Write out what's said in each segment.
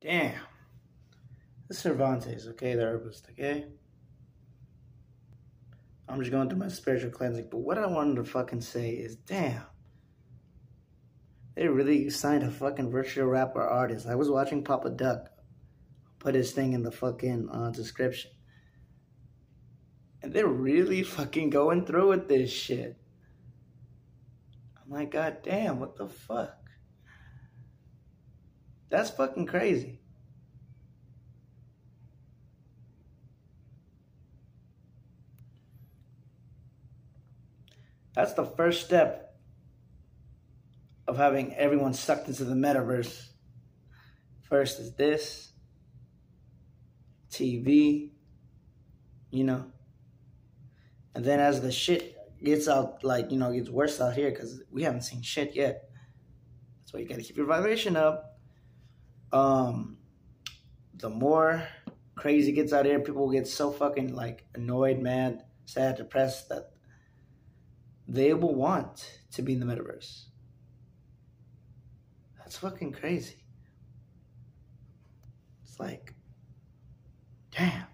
Damn. This is Cervantes, okay? The herbalist, okay? I'm just going through my spiritual cleansing. But what I wanted to fucking say is, damn. They really signed a fucking virtual rapper artist. I was watching Papa Duck put his thing in the fucking uh, description. And they're really fucking going through with this shit. I'm like, God damn, what the fuck? That's fucking crazy. That's the first step of having everyone sucked into the metaverse. First is this TV, you know. And then as the shit gets out, like, you know, gets worse out here because we haven't seen shit yet. That's why you gotta keep your vibration up um, the more crazy gets out here, people get so fucking like annoyed, mad, sad, depressed that they will want to be in the metaverse. That's fucking crazy. It's like, damn,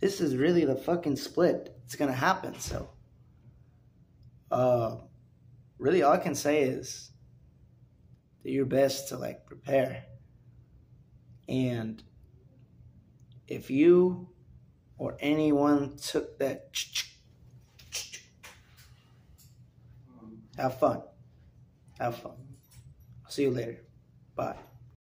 this is really the fucking split. It's gonna happen. So, uh, really, all I can say is do your best to like prepare and if you or anyone took that, have fun. Have fun. See you later. Bye.